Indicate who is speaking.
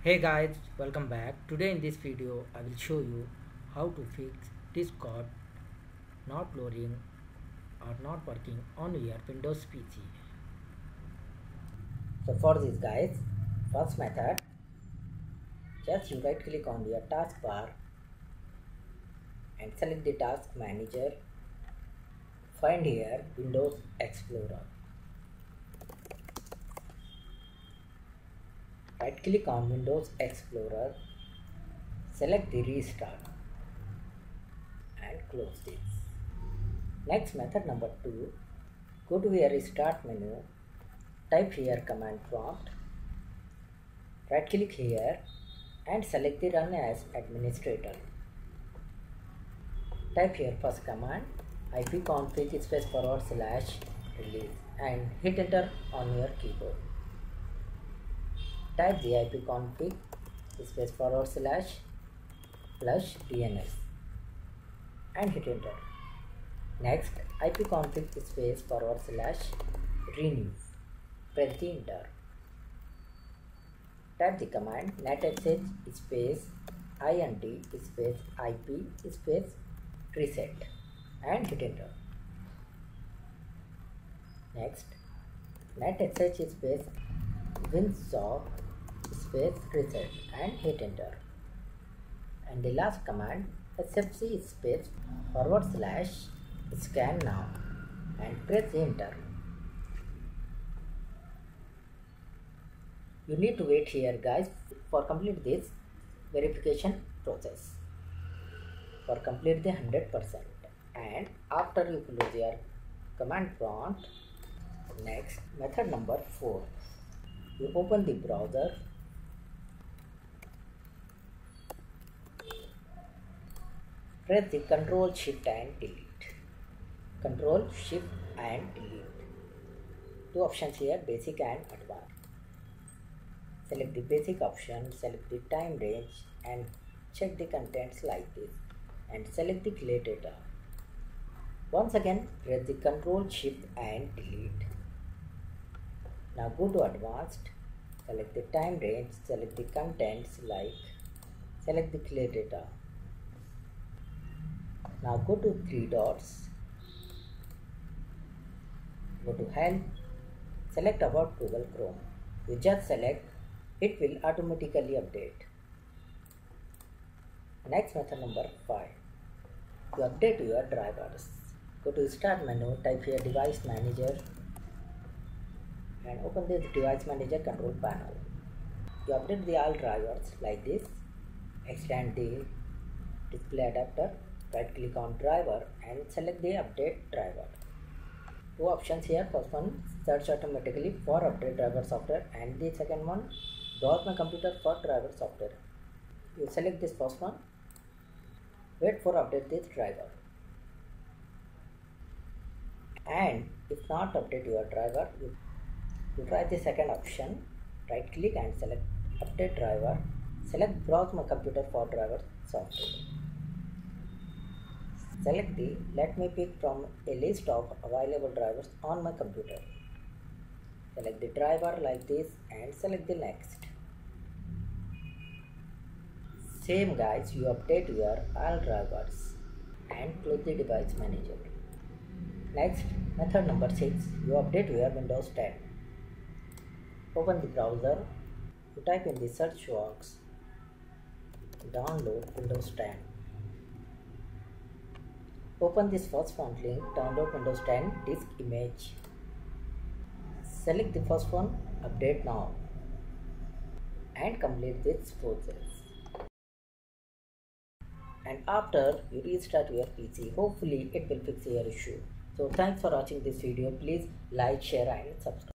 Speaker 1: Hey guys, welcome back. Today in this video, I will show you how to fix Discord not loading or not working on your Windows PC. So for this guys, first method, just you right click on your taskbar and select the task manager. Find here Windows Explorer. Right click on Windows Explorer, select the restart and close this. Next method number 2, go to your restart menu, type here command prompt, right click here and select the run as administrator. Type here first command ipconfig space forward slash release and hit enter on your keyboard type the ipconfig space forward slash plus dns and hit enter. Next ipconfig space forward slash renew. Press the enter. Type the command netsh space int space ip space reset and hit enter. Next netsh space winsock space reset and hit enter. And the last command sfc space forward slash scan now and press enter. You need to wait here guys for complete this verification process for complete the 100% and after you close your command prompt next method number 4 you open the browser press the control shift and delete. Control shift and delete. Two options here basic and advanced. Select the basic option select the time range and check the contents like this and select the clear data. Once again press the control shift and delete. Now go to advanced select the time range select the contents like select the clear data now go to three dots. Go to help select about google chrome. You just select it will automatically update. Next method number five. To update your drivers go to start menu type here device manager and open this device manager control panel. You update the all drivers like this. Extend the display adapter right click on driver and select the update driver. Two options here. First one search automatically for update driver software and the second one browse my computer for driver software. You select this first one. Wait for update this driver. And if not update your driver you, you try the second option. Right click and select update driver. Select browse my computer for driver software select the let me pick from a list of available drivers on my computer. Select the driver like this and select the next. Same guys you update your all drivers and close the device manager. Next method number 6 you update your windows 10 open the browser you type in the search box download windows 10 open this first font link download windows 10 disk image. Select the first one update now and complete this process. And after you restart your pc hopefully it will fix your issue. So thanks for watching this video. Please like share and subscribe